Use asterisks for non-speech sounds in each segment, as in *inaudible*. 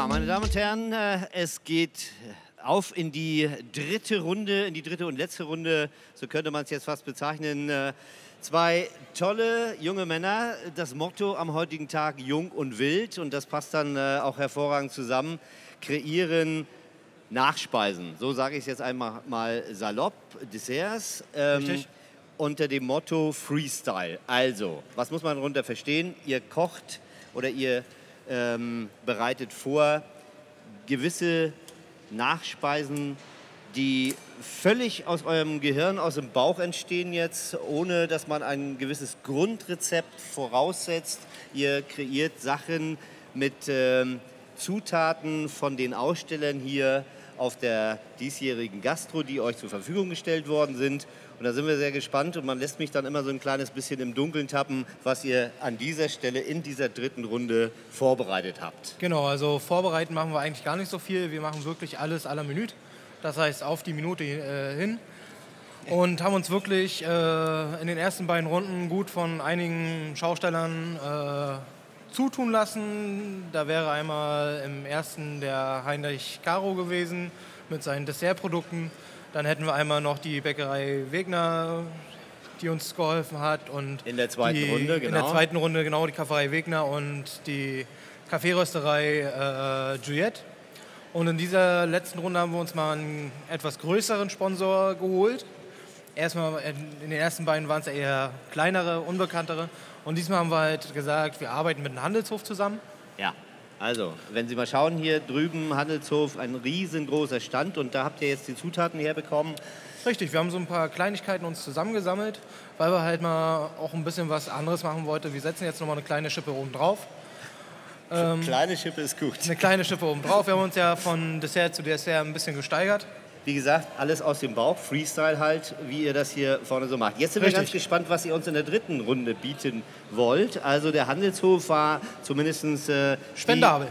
Ja, meine Damen und Herren, äh, es geht auf in die dritte Runde, in die dritte und letzte Runde, so könnte man es jetzt fast bezeichnen. Äh, Zwei tolle junge Männer, das Motto am heutigen Tag jung und wild und das passt dann äh, auch hervorragend zusammen, kreieren Nachspeisen, so sage ich es jetzt einmal mal salopp, Desserts. Ähm, Richtig. unter dem Motto Freestyle. Also, was muss man darunter verstehen? Ihr kocht oder ihr ähm, bereitet vor gewisse Nachspeisen, die völlig aus eurem Gehirn, aus dem Bauch entstehen jetzt, ohne dass man ein gewisses Grundrezept voraussetzt. Ihr kreiert Sachen mit ähm, Zutaten von den Ausstellern hier auf der diesjährigen Gastro, die euch zur Verfügung gestellt worden sind. Und da sind wir sehr gespannt und man lässt mich dann immer so ein kleines bisschen im Dunkeln tappen, was ihr an dieser Stelle in dieser dritten Runde vorbereitet habt. Genau, also vorbereiten machen wir eigentlich gar nicht so viel. Wir machen wirklich alles à la Minute. Das heißt auf die Minute äh, hin. Und haben uns wirklich äh, in den ersten beiden Runden gut von einigen Schaustellern äh, zutun lassen. Da wäre einmal im ersten der Heinrich Caro gewesen mit seinen Dessertprodukten. Dann hätten wir einmal noch die Bäckerei Wegner, die uns geholfen hat. Und In der zweiten die, Runde, In genau. der zweiten Runde, genau, die Kaffeerei Wegner und die Kaffeerösterei äh, Juliette. Und in dieser letzten Runde haben wir uns mal einen etwas größeren Sponsor geholt. Erstmal in den ersten beiden waren es eher kleinere, unbekanntere. Und diesmal haben wir halt gesagt, wir arbeiten mit einem Handelshof zusammen. Ja, also, wenn Sie mal schauen, hier drüben Handelshof, ein riesengroßer Stand und da habt ihr jetzt die Zutaten herbekommen. Richtig, wir haben so ein paar Kleinigkeiten uns zusammengesammelt, weil wir halt mal auch ein bisschen was anderes machen wollten. Wir setzen jetzt nochmal eine kleine Schippe oben drauf. Ähm, Kleine Schippe ist gut. Eine kleine Schippe oben drauf. Wir haben uns ja von Dessert zu Dessert ein bisschen gesteigert. Wie gesagt, alles aus dem Bauch, Freestyle halt, wie ihr das hier vorne so macht. Jetzt sind wir Richtig. ganz gespannt, was ihr uns in der dritten Runde bieten wollt. Also der Handelshof war zumindest äh, Spendabel.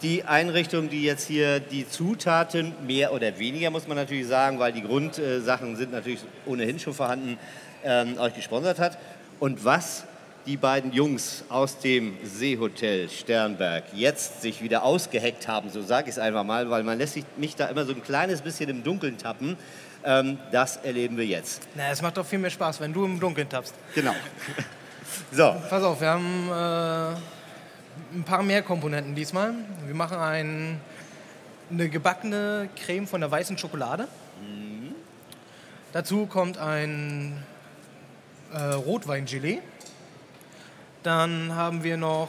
Die, die Einrichtung, die jetzt hier die Zutaten, mehr oder weniger muss man natürlich sagen, weil die Grundsachen sind natürlich ohnehin schon vorhanden, ähm, euch gesponsert hat. Und was die beiden Jungs aus dem Seehotel Sternberg jetzt sich wieder ausgeheckt haben, so sage ich es einfach mal, weil man lässt sich, mich da immer so ein kleines bisschen im Dunkeln tappen, ähm, das erleben wir jetzt. Na, es macht doch viel mehr Spaß, wenn du im Dunkeln tappst. Genau. *laughs* so, Pass auf, wir haben äh, ein paar mehr Komponenten diesmal. Wir machen ein, eine gebackene Creme von der weißen Schokolade. Dazu kommt ein äh, Rotweingelee. Dann haben wir noch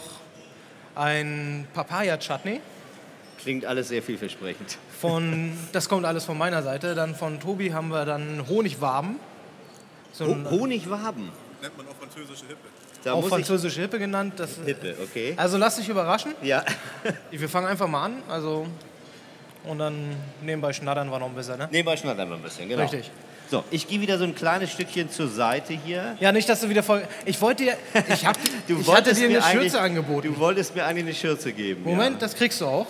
ein Papaya-Chutney. klingt alles sehr vielversprechend. Von, das kommt alles von meiner Seite. Dann von Tobi haben wir dann Honigwaben. So ein, Ho Honigwaben. Nennt man auch französische Hippe. Da auch französische Hippe genannt. Das, Hippe, okay. also lass dich überraschen. Ja, Wir fangen einfach mal an. Also, und dann nebenbei schnattern wir noch ein bisschen. Ne? nebenbei schneiden wir ein bisschen, genau. Richtig. So, ich gehe wieder so ein kleines Stückchen zur Seite hier. Ja, nicht, dass du wieder voll. Ich wollte dir. *laughs* Ich, hab, Du ich hatte dir eine Schürze angeboten. Du wolltest mir eigentlich eine Schürze geben. Moment, Ja. das kriegst du auch.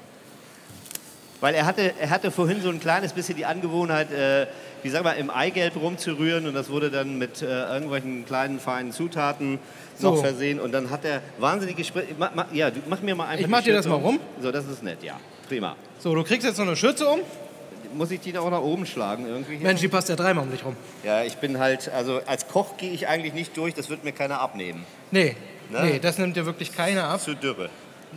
*laughs* Weil er hatte, er hatte vorhin so ein kleines bisschen die Angewohnheit, äh, wie sag mal, im Eigelb rumzurühren und das wurde dann mit äh, irgendwelchen kleinen, feinen Zutaten noch So. versehen und dann hat er wahnsinnig Gespräche. Ma, ma, ja, du, mach mir mal einfach Ich mach dir das mal rum. So, das ist nett, ja. Prima. So, du kriegst jetzt noch eine Schürze um. Muss ich die da auch nach oben schlagen irgendwie? Mensch, die passt ja dreimal um dich rum. Ja, ich bin halt, also als Koch gehe ich eigentlich nicht durch, das wird mir keiner abnehmen. Nee, Ne? nee, das nimmt dir wirklich keiner ab. Zu dürre.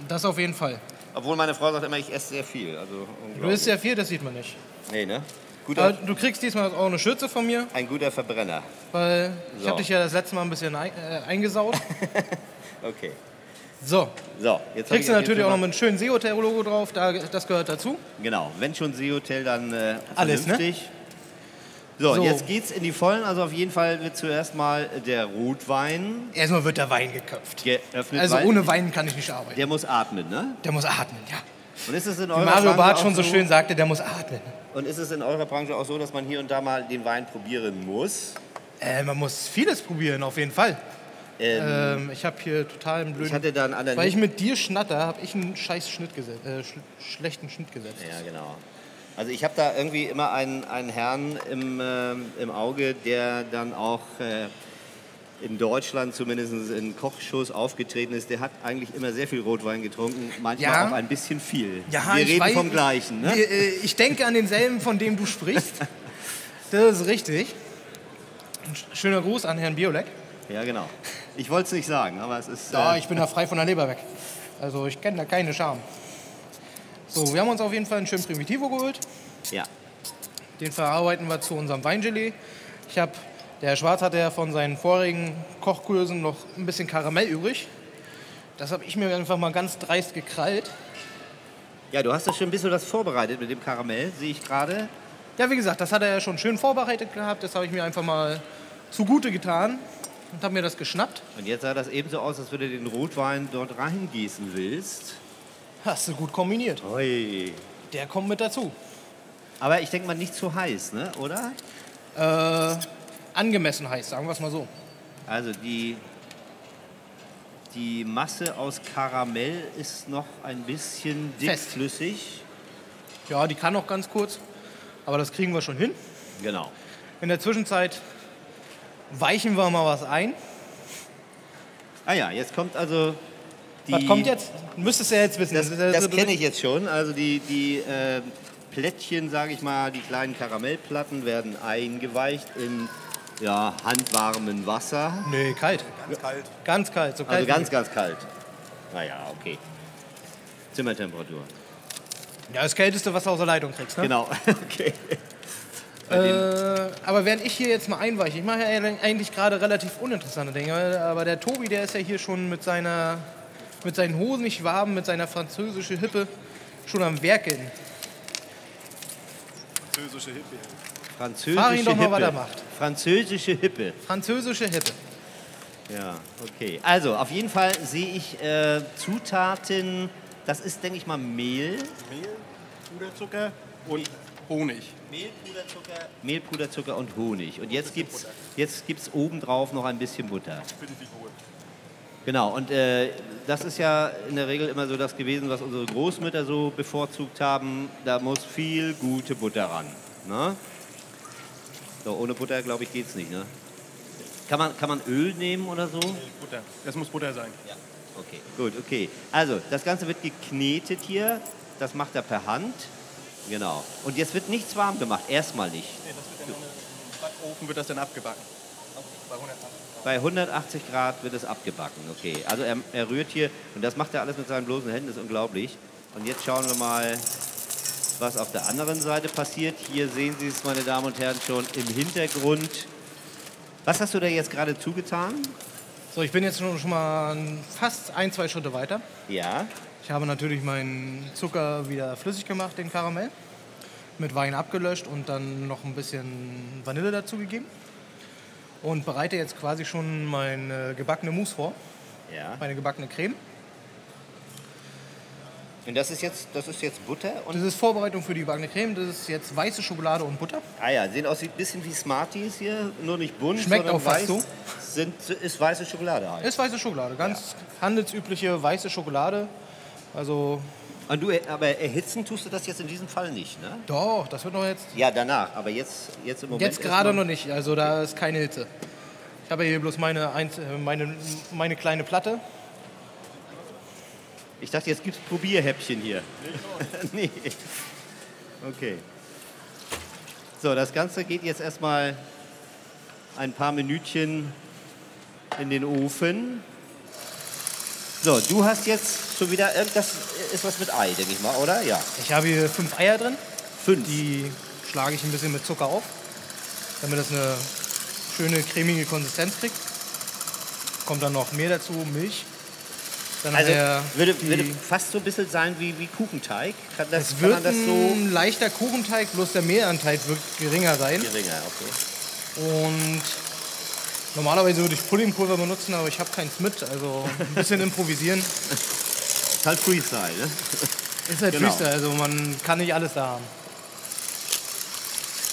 Das auf jeden Fall. Obwohl meine Frau sagt immer, ich esse sehr viel. Also Du isst ja viel, das sieht man nicht. Nee, ne? Aber Guter, du kriegst diesmal auch eine Schürze von mir, ein guter Verbrenner. weil ich So. habe dich ja das letzte Mal ein bisschen ein, äh, eingesaut. *laughs* Okay. So, So, jetzt kriegst du natürlich auch noch einem schönen Seehotel-Logo drauf, da, das gehört dazu. Genau, wenn schon Seehotel, dann äh, Alles, ne? vernünftig. So, So. jetzt geht's in die Vollen. Also auf jeden Fall wird zuerst mal der Rotwein Erstmal wird der Wein geköpft. geöffnet. Also ohne Wein kann ich nicht arbeiten. Der muss atmen, ne? Der muss atmen, ja. Und ist es in Wie eurer Mario Branche Barth schon so schön sagte, der muss atmen. Und ist es in eurer Branche auch so, dass man hier und da mal den Wein probieren muss? Äh, man muss vieles probieren, auf jeden Fall. Ähm, Ähm, ich habe hier total einen blöden... ich hatte da einen anderen. weil ich mit dir schnatter, habe ich einen scheiß Schnitt gesetzt, äh, sch schlechten Schnitt gesetzt. Ja, genau. Also ich habe da irgendwie immer einen, einen Herrn im, ähm, im Auge, der dann auch äh, in Deutschland zumindest in Kochshows aufgetreten ist, der hat eigentlich immer sehr viel Rotwein getrunken, manchmal Ja. auch ein bisschen viel. Ja, Wir ich reden weiß- vom Gleichen, ne? Wir, äh, Ich denke an denselben, von dem du sprichst. *laughs* Das ist richtig. Ein sch- schöner Gruß an Herrn Biolek. Ja, genau. Ich wollte es nicht sagen, aber es ist. Ja, äh, ich bin da frei von der Leber weg. Also ich kenne da keine Scham. So, wir haben uns auf jeden Fall einen schönen Primitivo geholt. ja. Den verarbeiten wir zu unserem Weingelee. Ich habe, der Herr Schwarz hatte ja von seinen vorigen Kochkursen noch ein bisschen Karamell übrig. Das habe ich mir einfach mal ganz dreist gekrallt. ja, du hast ja schon ein bisschen was vorbereitet mit dem Karamell, sehe ich gerade. Ja, wie gesagt, das hat er ja schon schön vorbereitet gehabt. Das habe ich mir einfach mal zugute getan und habe mir das geschnappt. Und jetzt sah das ebenso aus, als würde du den Rotwein dort reingießen willst. Hast du gut kombiniert. Ui. Der kommt mit dazu. Aber ich denke mal nicht zu heiß, ne? oder? Äh, angemessen heiß, sagen wir es mal so. Also die, die Masse aus Karamell ist noch ein bisschen Fest. dickflüssig. Ja, die kann noch ganz kurz, aber das kriegen wir schon hin. Genau. In der Zwischenzeit weichen wir mal was ein. Ah ja, jetzt kommt also die... Was kommt jetzt? Müsstest du ja jetzt wissen. Das, das so- kenne ich jetzt schon. Also die, die äh, Plättchen, sage ich mal, die kleinen Karamellplatten werden eingeweicht in ja, handwarmen Wasser. Nee, kalt. Ganz kalt. Ganz kalt. So kalt Also ganz, ganz kalt. Naja, okay. Zimmertemperatur. Ja, das kälteste, was du aus der Leitung kriegst. Ne? Genau, *laughs* okay. Äh, aber während ich hier jetzt mal einweiche, ich mache ja eigentlich gerade relativ uninteressante Dinge, aber der Tobi, der ist ja hier schon mit seiner, mit seinen Hosen nicht warm, mit seiner französischen Hippe schon am Werkeln. Französische Hippie. Französische Frag ihn doch mal, Hippe. was er macht. Französische Hippe. Französische Hippe. Ja, okay. Also, auf jeden Fall sehe ich äh, Zutaten. Das ist, denke ich mal, Mehl. Mehl, Puderzucker und Honig. Mehl, Puderzucker. Mehl, Puderzucker und Honig. Und jetzt gibt es jetzt gibt's obendrauf noch ein bisschen Butter. Für die Figur. Genau, und äh, das ist ja in der Regel immer so das gewesen, was unsere Großmütter so bevorzugt haben. Da muss viel gute Butter ran. Ne? So, ohne Butter, glaube ich, geht es nicht. Ne? Kann, man, kann man Öl nehmen oder so? Butter. Das muss Butter sein. Ja. Okay, gut, okay. Also, das Ganze wird geknetet hier. Das macht er per Hand. Genau. Und jetzt wird nichts warm gemacht. Erstmal nicht. Nee, das wird dann im Backofen wird das dann abgebacken. Bei 180. Bei 180 Grad wird es abgebacken. Okay. Also er, er rührt hier und das macht er alles mit seinen bloßen Händen. Das ist unglaublich. Und jetzt schauen wir mal, was auf der anderen Seite passiert. Hier sehen Sie es, meine Damen und Herren, schon im Hintergrund. Was hast du da jetzt gerade zugetan? So, ich bin jetzt schon schon mal fast ein, zwei Schritte weiter. Ja. Ich habe natürlich meinen Zucker wieder flüssig gemacht, den Karamell. Mit Wein abgelöscht und dann noch ein bisschen Vanille dazugegeben. Und bereite jetzt quasi schon meine gebackene Mousse vor, Ja. meine gebackene Creme. Und das ist jetzt, das ist jetzt Butter und Das ist Vorbereitung für die gebackene Creme. Das ist jetzt weiße Schokolade und Butter. Ah ja, sehen aus ein bisschen wie Smarties hier, nur nicht bunt, Schmeckt auch fast weiß. so. Sind, ist weiße Schokolade halt. Ist weiße Schokolade, ganz handelsübliche weiße Schokolade. Also du, aber erhitzen tust du das jetzt in diesem Fall nicht, ne? doch, das wird noch jetzt. Ja, danach, aber jetzt, jetzt im Moment. Jetzt gerade noch nicht, also da ist keine Hitze. Ich habe hier bloß meine, äh, meine, meine kleine Platte. Ich dachte, jetzt gibt es Probierhäppchen hier. *laughs* nee. Okay. So, das Ganze geht jetzt erstmal ein paar Minütchen in den Ofen. So, du hast jetzt schon wieder, das ist was mit Ei, denke ich mal, oder? Ja. Ich habe hier fünf Eier drin. Fünf. Die schlage ich ein bisschen mit Zucker auf, damit das eine schöne cremige Konsistenz kriegt. Kommt dann noch Mehl dazu, Milch. Dann Also würde, würde fast so ein bisschen sein wie, wie Kuchenteig. Kann, das, es kann wird man das so ein leichter Kuchenteig, bloß der Mehlanteil wird geringer sein. geringer? Okay. Und normalerweise würde ich Puddingpulver benutzen, aber ich habe keins mit. Also ein bisschen *laughs* improvisieren. Ist halt Freestyle, ne? Ist halt Genau. Freestyle, also man kann nicht alles da haben.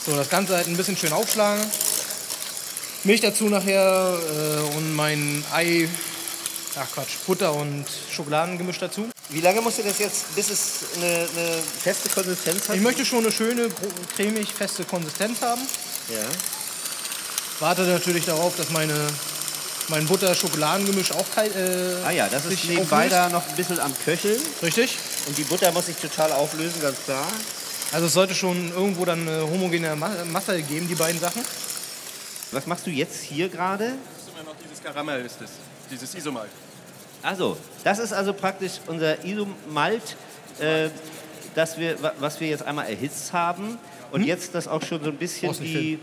So, das Ganze halt ein bisschen schön aufschlagen. Milch dazu nachher äh, und mein Ei, ach Quatsch, Butter und Schokoladengemisch dazu. Wie lange musst du das jetzt, bis es eine, eine feste Konsistenz hat? Ich möchte schon eine schöne, cremig, feste Konsistenz haben. ja. Warte natürlich darauf, dass meine mein Butter-Schokoladengemisch auch kalt. Äh, Ah ja, das ist nebenbei auflöst. da noch ein bisschen am Köcheln. Richtig. Und die Butter muss sich total auflösen, ganz klar. Also es sollte schon irgendwo dann eine homogene Ma Masse geben, die beiden Sachen. Was machst du jetzt hier gerade? Das ist immer noch dieses Karamell, ist es. Dieses Isomalt. Also, das ist also praktisch unser Isomalt, äh, das wir, wa- was wir jetzt einmal erhitzt haben und jetzt das auch schon so ein bisschen nicht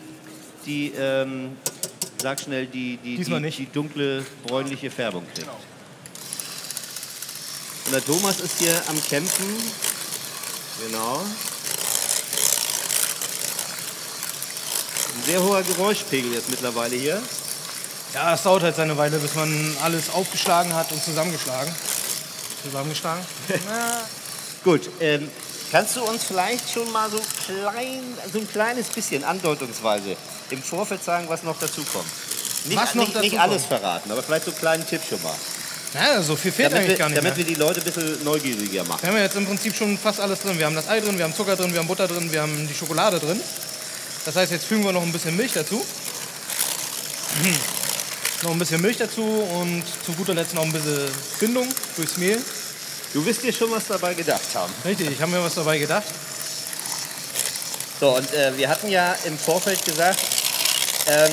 die, ähm, sag schnell, die, die, die, die dunkle bräunliche Färbung kriegt. Genau. Und der Thomas ist hier am Kämpfen. Genau. Ein sehr hoher Geräuschpegel jetzt mittlerweile hier. Ja, es dauert halt seine Weile, bis man alles aufgeschlagen hat und zusammengeschlagen. Zusammengeschlagen? *laughs* Gut, ähm, kannst du uns vielleicht schon mal so, klein, so ein kleines bisschen andeutungsweise im Vorfeld sagen, was noch dazu kommt? Nicht, Was noch nicht, dazu nicht alles verraten, aber vielleicht so einen kleinen Tipp schon mal. na, so viel fehlt Damit, eigentlich wir, gar nicht damit mehr. wir die Leute ein bisschen neugieriger machen. Wir haben ja jetzt im Prinzip schon fast alles drin. Wir haben das Ei drin, wir haben Zucker drin, wir haben Butter drin, wir haben die Schokolade drin. Das heißt, jetzt fügen wir noch ein bisschen Milch dazu. *clears throat* Noch ein bisschen Milch dazu und zu guter Letzt noch ein bisschen Bindung durchs Mehl. Du wirst dir schon was dabei gedacht haben. Richtig, ich habe mir was dabei gedacht. So, und äh, wir hatten ja im Vorfeld gesagt, ähm,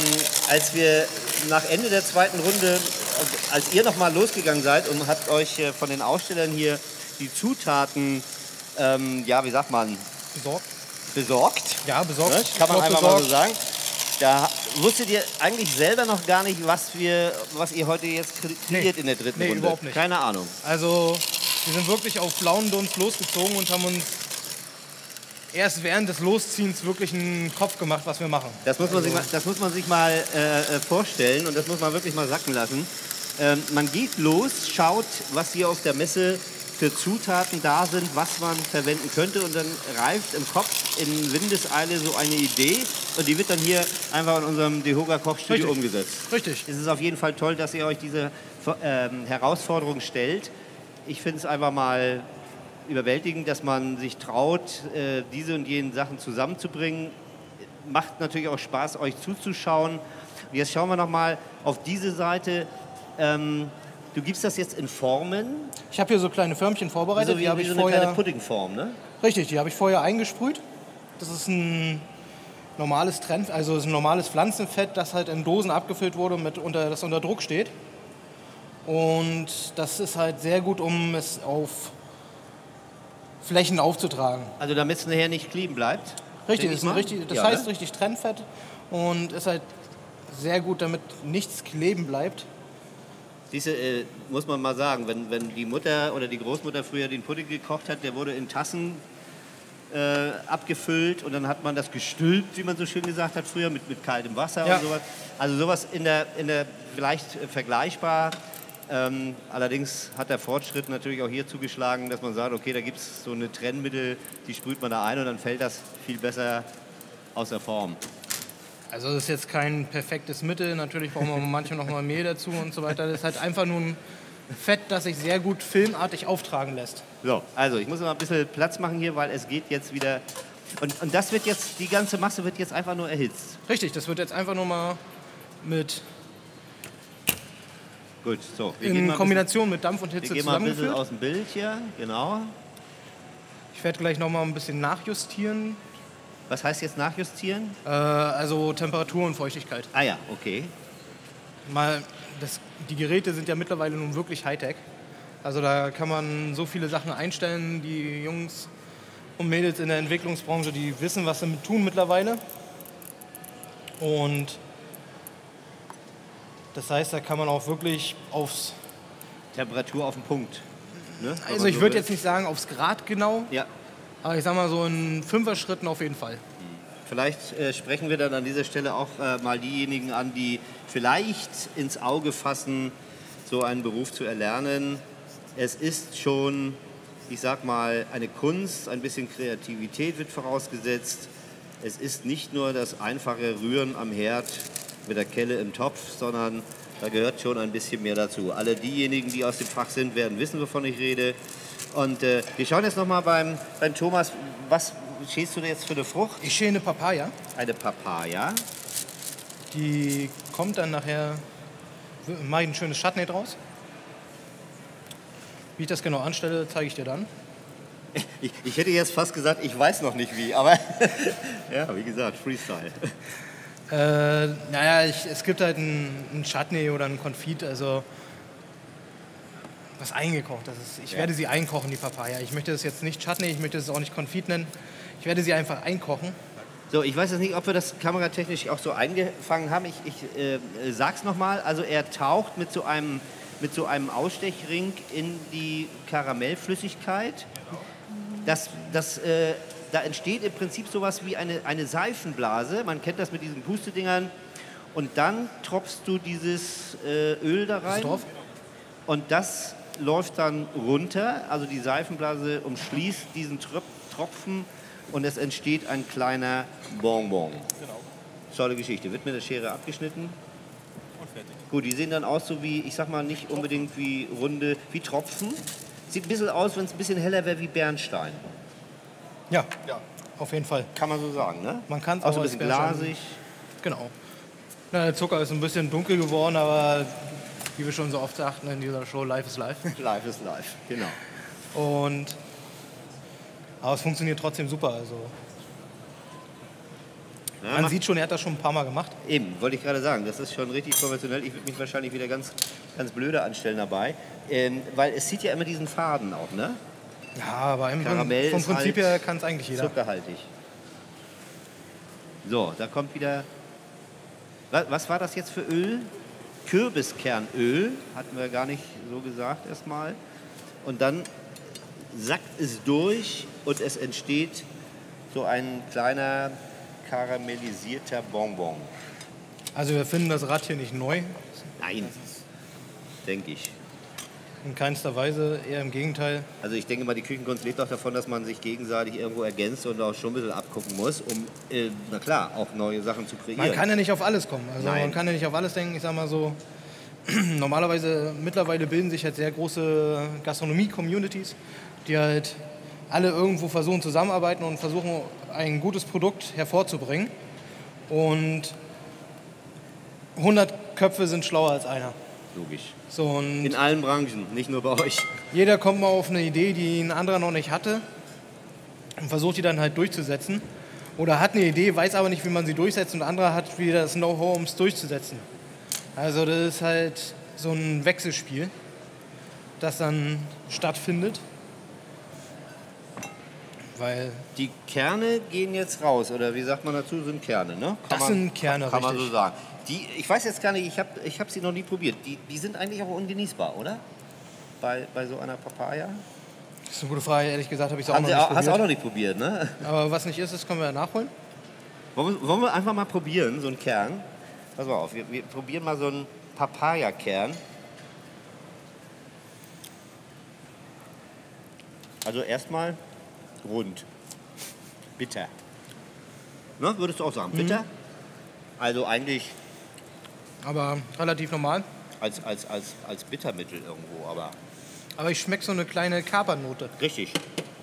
als wir nach Ende der zweiten Runde, äh, als ihr nochmal losgegangen seid und habt euch äh, von den Ausstellern hier die Zutaten, ähm, ja, wie sagt man, Besorgt. besorgt, Ja, besorgt. ne? kann man einfach mal so besorgt. sagen. Da wusstet ihr eigentlich selber noch gar nicht, was, wir, was ihr heute jetzt kre- kreiert Nee. in der dritten Nee, Runde. überhaupt nicht. Keine Ahnung. Also, wir sind wirklich auf blauen Dunst losgezogen und haben uns erst während des Losziehens wirklich einen Kopf gemacht, was wir machen. Das muss man sich mal, das muss man sich mal äh, äh, vorstellen und das muss man wirklich mal sacken lassen. Ähm, man geht los, schaut, was hier auf der Messe für Zutaten da sind, was man verwenden könnte und dann reift im Kopf in Windeseile so eine Idee und die wird dann hier einfach in unserem Dehoga Kochstudio Richtig. umgesetzt. Richtig. Es ist auf jeden Fall toll, dass ihr euch diese ähm, Herausforderung stellt. Ich finde es einfach mal überwältigend, dass man sich traut, äh, diese und jenen Sachen zusammenzubringen. Macht natürlich auch Spaß, euch zuzuschauen. Und jetzt schauen wir noch mal auf diese Seite. Ähm, du gibst das jetzt in Formen, Ich habe hier so kleine Förmchen vorbereitet. so wie, die habe ich so eine kleine vorher, Puddingform, ne? richtig, die habe ich vorher eingesprüht. Das ist ein normales Trend, also ist ein normales Pflanzenfett, das halt in Dosen abgefüllt wurde, mit unter, das unter Druck steht. Und das ist halt sehr gut, um es auf Flächen aufzutragen. Also damit es nachher nicht kleben bleibt. Richtig, ist richtig das Ja, heißt ne? richtig Trennfett und ist halt sehr gut, damit nichts kleben bleibt. Siehste, äh, muss man mal sagen, wenn, wenn die Mutter oder die Großmutter früher den Pudding gekocht hat, der wurde in Tassen äh, abgefüllt und dann hat man das gestülpt, wie man so schön gesagt hat früher, mit, mit kaltem Wasser Ja. und sowas. Also sowas in der, in der vielleicht äh, vergleichbar. Ähm, allerdings hat der Fortschritt natürlich auch hier zugeschlagen, dass man sagt, okay, da gibt es so eine Trennmittel, die sprüht man da ein und dann fällt das viel besser aus der Form. Also das ist jetzt kein perfektes Mittel, natürlich brauchen wir *laughs* manche noch mal Mehl dazu und so weiter. Das ist halt einfach nur ein Fett, das sich sehr gut filmartig auftragen lässt. So, also ich muss mal ein bisschen Platz machen hier, weil es geht jetzt wieder. Und, und das wird jetzt, die ganze Masse wird jetzt einfach nur erhitzt. Richtig, das wird jetzt einfach nur mal mit Gut, so. In Kombination mit Dampf und bisschen, Hitze wir gehen mal ein bisschen aus dem Bild hier, genau. Ich werde gleich noch mal ein bisschen nachjustieren, Was heißt jetzt nachjustieren? äh, also Temperatur und Feuchtigkeit. Ah ja, okay. Mal, das, die Geräte sind ja mittlerweile nun wirklich Hightech. Also da kann man so viele Sachen einstellen. Die Jungs und Mädels in der Entwicklungsbranche, die wissen, was sie damit tun mittlerweile. Und das heißt, da kann man auch wirklich aufs... Temperatur auf den Punkt. Ne? Also ich so würde jetzt nicht sagen aufs Grad genau, Ja, aber ich sag mal so in Fünfer-Schritten auf jeden Fall. Vielleicht äh, sprechen wir dann an dieser Stelle auch äh, mal diejenigen an, die vielleicht ins Auge fassen, so einen Beruf zu erlernen. Es ist schon, ich sag mal, eine Kunst, ein bisschen Kreativität wird vorausgesetzt. Es ist nicht nur das einfache Rühren am Herd mit der Kelle im Topf, sondern da gehört schon ein bisschen mehr dazu. Alle diejenigen, die aus dem Fach sind, werden wissen, wovon ich rede. Und äh, wir schauen jetzt nochmal beim, beim Thomas, was schälst du jetzt für eine Frucht? Ich schäle eine Papaya, Eine Papaya. die kommt dann nachher mache ich ein schönes Chutney draus. Wie ich das genau anstelle, zeige ich dir dann. Ich, ich hätte jetzt fast gesagt, ich weiß noch nicht wie, aber *laughs* ja, wie gesagt, Freestyle. Äh, naja, ich, es gibt halt einen, Chutney oder einen Konfit, also was eingekocht. Das ist, ich Ja. werde sie einkochen, die Papaya. Ich möchte es jetzt nicht Chutney, ich möchte es auch nicht Konfit nennen. Ich werde sie einfach einkochen. So, ich weiß jetzt nicht, ob wir das kameratechnisch auch so eingefangen haben. Ich, ich äh, äh, sag's nochmal. Also er taucht mit so einem mit so einem Ausstechring in die Karamellflüssigkeit. Das, das, äh, da entsteht im Prinzip sowas wie eine, eine Seifenblase. Man kennt das mit diesen Pustedingern. Und dann tropfst du dieses äh, Öl da rein. drauf? Und das läuft dann runter. Also die Seifenblase umschließt diesen Tröp Tropfen und es entsteht ein kleiner Bonbon. Tolle Geschichte. Wird mit der Schere abgeschnitten. Und fertig. Gut, die sehen dann aus so wie, ich sag mal, nicht unbedingt wie runde, wie Tropfen. Sieht ein bisschen aus, wenn es ein bisschen heller wäre wie Bernstein. Ja, Ja. auf jeden Fall. Kann man so sagen, ne? Man kann es Auch so auch ein bisschen glasig. Genau. Na, der Zucker ist ein bisschen dunkel geworden, aber wie wir schon so oft sagten in dieser Show, Life is Life. *laughs* Live ist live, genau. Und aber es funktioniert trotzdem super. Also Ja, man sieht schon, er hat das schon ein paar Mal gemacht. Eben, wollte ich gerade sagen, das ist schon richtig professionell. Ich würde mich wahrscheinlich wieder ganz, ganz blöde anstellen dabei. Ähm, weil es sieht ja immer diesen Faden auch, ne? Ja, aber im Karamell vom Prinzip halt her kann es eigentlich jeder. Zuckerhaltig. So, da kommt wieder. Was, was war das jetzt für Öl? Kürbiskernöl, hatten wir gar nicht so gesagt erstmal. Und dann sackt es durch und es entsteht so ein kleiner karamellisierter Bonbon. Also wir finden das Rad hier nicht neu, Nein, denke ich. In keinster Weise, eher im Gegenteil. Also ich denke mal, die Küchenkunst lebt auch davon, dass man sich gegenseitig irgendwo ergänzt und auch schon ein bisschen abgucken muss, um, äh, na klar, auch neue Sachen zu kreieren. Man kann ja nicht auf alles kommen. Also Nein. man kann ja nicht auf alles denken. Ich sag mal so, *clears throat* normalerweise mittlerweile bilden sich halt sehr große Gastronomie-Communities, die halt alle irgendwo versuchen zusammenarbeiten und versuchen ein gutes Produkt hervorzubringen. Und 100 Köpfe sind schlauer als einer. Logisch. So, In allen Branchen, nicht nur bei euch. jeder kommt mal auf eine Idee, die ein anderer noch nicht hatte und versucht die dann halt durchzusetzen. Oder hat eine Idee, weiß aber nicht, wie man sie durchsetzt und ein anderer hat wieder das Know-how, um es durchzusetzen. Also das ist halt so ein Wechselspiel, das dann stattfindet. Weil Die Kerne gehen jetzt raus, oder wie sagt man dazu, sind Kerne, ne? Kann Das sind Kerne, Kann man so richtig. sagen. Die, ich weiß jetzt gar nicht, ich habe ich hab sie noch nie probiert. Die, die sind eigentlich auch ungenießbar, oder? Bei, bei so einer Papaya? das ist eine gute Frage, ehrlich gesagt habe ich es auch Haben noch sie nicht auch, hast du auch probiert. noch nicht probiert, ne? Aber was nicht ist, das können wir ja nachholen. Wollen wir, wollen wir einfach mal probieren, so einen Kern? Pass mal auf, wir, wir probieren mal so einen Papaya-Kern. Also erstmal rund. Bitter. Ne, würdest du auch sagen, bitter? Also eigentlich Aber relativ normal. als, als, als, als Bittermittel irgendwo, aber Aber ich schmecke so eine kleine Kapernote. richtig,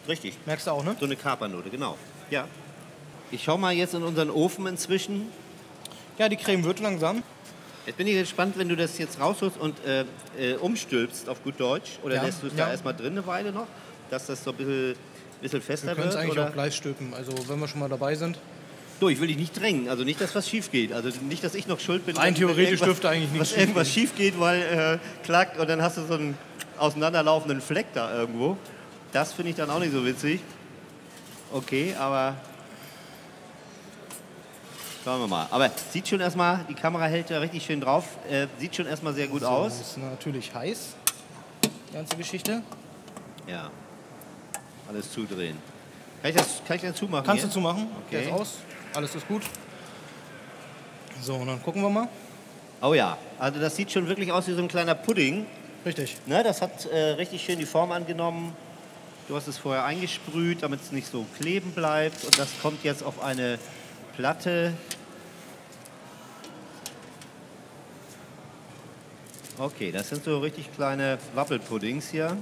richtig. Merkst du auch, ne? So eine Kapernote, genau. Ja. Ich schau mal jetzt in unseren Ofen inzwischen. Ja, die Creme wird langsam. Jetzt bin ich gespannt, wenn du das jetzt rausholst und äh, äh, umstülpst auf gut Deutsch. Oder Ja, lässt du es ja. da erstmal drin eine Weile noch, dass das so ein bisschen, bisschen fester Wir können es wird? eigentlich Oder? auch gleich stülpen. Also wenn wir schon mal dabei sind. Du, ich will dich nicht drängen. Also nicht, dass was schief geht. Also nicht, dass ich noch schuld bin. Rein wenn theoretisch dürfte eigentlich nichts was irgendwas schief geht, weil äh, klackt und dann hast du so einen auseinanderlaufenden Fleck da irgendwo. Das finde ich dann auch nicht so witzig. Okay, aber schauen wir mal. Aber sieht schon erstmal, die Kamera hält ja richtig schön drauf. Äh, sieht schon erstmal sehr gut So, aus. Ist natürlich heiß. Die ganze Geschichte. Ja. Alles zudrehen. Kann ich das, kann ich das zumachen? Kannst du hier? zumachen. Der Okay. ist aus. Alles ist gut. So, und dann gucken wir mal. Oh ja, also das sieht schon wirklich aus wie so ein kleiner Pudding. Richtig. Ne, das hat äh, richtig schön die Form angenommen. Du hast es vorher eingesprüht, damit es nicht so kleben bleibt. Und das kommt jetzt auf eine Platte. Okay, das sind so richtig kleine Wappelpuddings hier.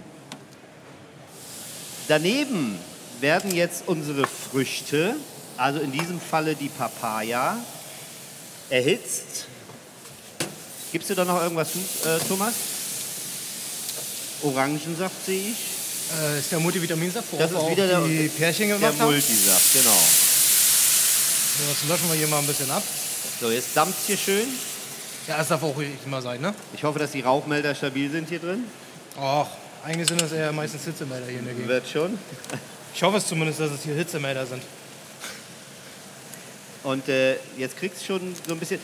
Daneben werden jetzt unsere Früchte, also in diesem Falle die Papaya, erhitzt Gibst du da noch irgendwas zu, äh, Thomas? Orangensaft sehe ich. Äh, ist der Multivitaminsaft, worauf Das ist wieder der- die Pärchen Der gemacht haben. Multisaft, genau. So, Das löschen wir hier mal ein bisschen ab. So, jetzt dampft hier schön. Ja, das darf auch ruhig immer sein, ne? Ich hoffe, dass die Rauchmelder stabil sind hier drin. Och, eigentlich sind das eher meistens Hitzemelder hier in der Gegend. Wird schon. Ich hoffe es zumindest, dass es hier Hitzemelder sind. Und äh, jetzt kriegst du schon so ein bisschen.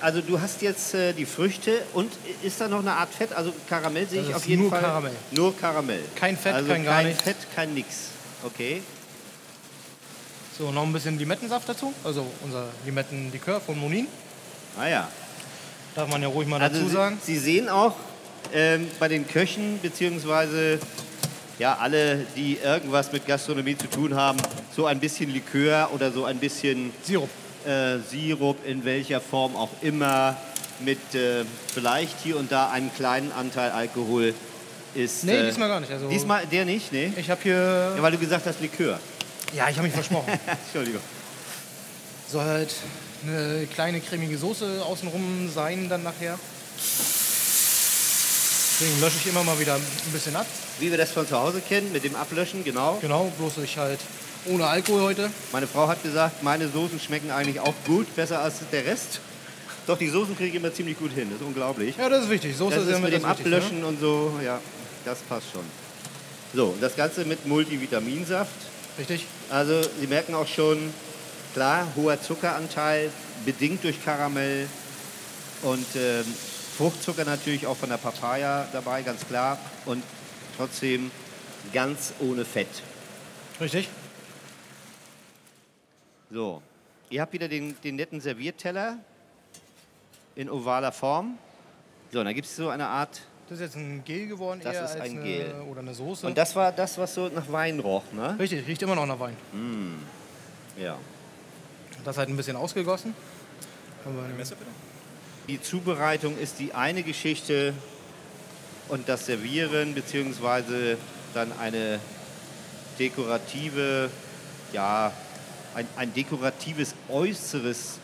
Also du hast jetzt äh, die Früchte und ist da noch eine Art Fett? Also Karamell sehe ich auf jeden nur Fall. Karamell. Nur Karamell. Kein Fett, also kein gar nichts. Fett, kein nix. Okay. So, noch ein bisschen Limettensaft dazu. Also unser Limettenlikör von Monin. Ah ja. Darf man ja ruhig mal Also dazu Sie, sagen. Sie sehen auch ähm, bei den Köchen beziehungsweise ja alle, die irgendwas mit Gastronomie zu tun haben, so ein bisschen Likör oder so ein bisschen Sirup. äh, Sirup in welcher Form auch immer mit äh, vielleicht hier und da einen kleinen Anteil Alkohol ist. Nee, äh, diesmal gar nicht. Also Diesmal der nicht, nee? Ich habe hier. Ja, weil du gesagt hast Likör. Ja, ich habe mich versprochen. *laughs* Entschuldigung. Soll halt eine kleine cremige Soße außenrum sein dann nachher. Deswegen lösche ich immer mal wieder ein bisschen ab. Wie wir das von zu Hause kennen, mit dem Ablöschen, genau. Genau, bloß ich halt ohne Alkohol heute. Meine Frau hat gesagt, meine Soßen schmecken eigentlich auch gut, besser als der Rest. Doch, die Soßen kriege ich immer ziemlich gut hin, das ist unglaublich. Ja, das ist wichtig. Soße Das ist mit dem das Wichtigste, Ablöschen und so, ja, das passt schon. So, und das Ganze mit Multivitaminsaft. Ne? Richtig? Also Sie merken auch schon, klar, hoher Zuckeranteil, bedingt durch Karamell und ähm, Fruchtzucker natürlich auch von der Papaya dabei, ganz klar. Und trotzdem ganz ohne Fett. Richtig? So, ihr habt wieder den, den netten Servierteller in ovaler Form. So, und da gibt es so eine Art, Das ist jetzt ein Gel geworden Das eher ist als ein eine, Gel. oder eine Soße. und das war das, was so nach Wein roch, ne? Richtig, riecht immer noch nach Wein. Ja. Das halt ein bisschen ausgegossen. Aber, Die Zubereitung ist die eine Geschichte und das Servieren beziehungsweise dann eine dekorative, ja, ein, ein dekoratives Äußeres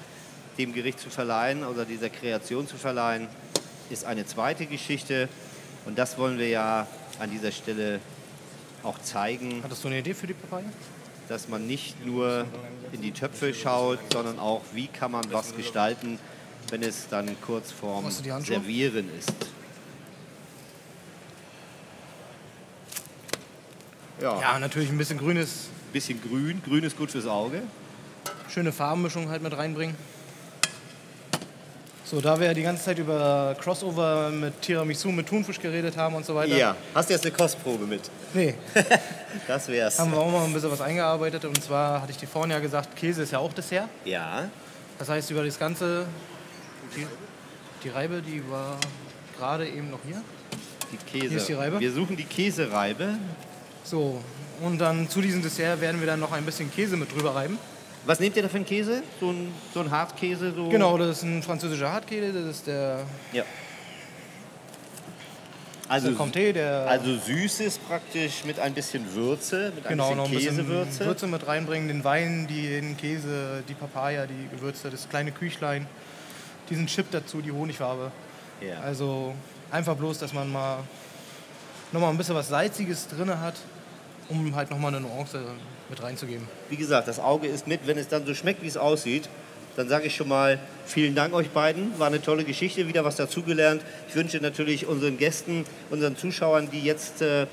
dem Gericht zu verleihen oder dieser Kreation zu verleihen, ist eine zweite Geschichte. Und das wollen wir ja an dieser Stelle auch zeigen, hattest du eine Idee für die Papaya? dass man nicht nur in die Töpfe schaut, sondern auch, wie kann man was gestalten, wenn es dann kurz vorm? Servieren ist. Ja, Ja, natürlich ein bisschen grünes, bisschen grün. Grün ist gut fürs Auge. schöne Farbenmischung halt mit reinbringen. So, da wir ja die ganze Zeit über Crossover mit Tiramisu, mit Thunfisch geredet haben und so weiter. Ja, hast du jetzt eine Kostprobe mit? Nee, *laughs* Das wär's. haben wir auch mal ein bisschen was eingearbeitet. Und zwar hatte ich dir vorhin ja gesagt, Käse ist ja auch Dessert. Ja, Das heißt, über das Ganze, die, die Reibe, die war gerade eben noch hier. die Käse. Hier ist die Reibe. Wir suchen die Käsereibe. So, und dann zu diesem Dessert werden wir dann noch ein bisschen Käse mit drüber reiben. Was nehmt ihr da für einen Käse? So ein, so ein Hartkäse? So? Genau, das ist ein französischer Hartkäse, das ist der, Ja. also der Comté, der also süßes praktisch mit ein bisschen Würze, mit genau, ein bisschen Käsewürze. Würze mit reinbringen, den Wein, die, den Käse, die Papaya, die Gewürze, das kleine Küchlein, diesen Chip dazu, die Honigfarbe. Ja. Also einfach bloß, dass man mal nochmal ein bisschen was Salziges drin hat, um halt nochmal eine Nuance mit reinzugeben. Wie gesagt, das Auge ist mit. Wenn es dann so schmeckt, wie es aussieht, dann sage ich schon mal vielen Dank euch beiden. War eine tolle Geschichte, wieder was dazugelernt. Ich wünsche natürlich unseren Gästen, unseren Zuschauern, die jetzt äh,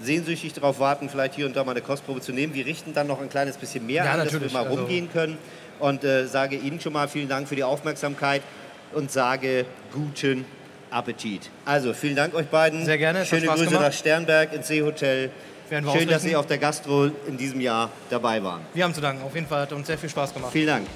sehnsüchtig darauf warten, vielleicht hier und da mal eine Kostprobe zu nehmen. Wir richten dann noch ein kleines bisschen mehr Ja, an, dass wir mal also- rumgehen können. Und äh, sage Ihnen schon mal vielen Dank für die Aufmerksamkeit und sage guten Appetit. Also vielen Dank euch beiden. Sehr gerne, Schöne Grüße gemacht. nach Sternberg ins Seehotel. Schön, dass ausrichten. Sie auf der Gastro in diesem Jahr dabei waren. Wir haben zu danken, auf jeden Fall hat uns sehr viel Spaß gemacht. Vielen Dank.